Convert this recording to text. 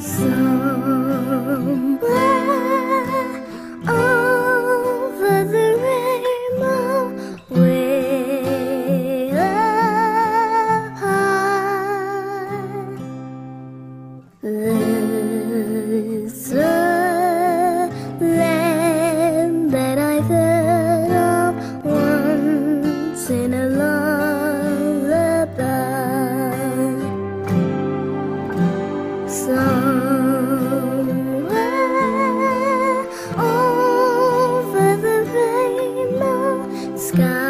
Somewhere over the rainbow, way up high. Somewhere over the rainbow sky.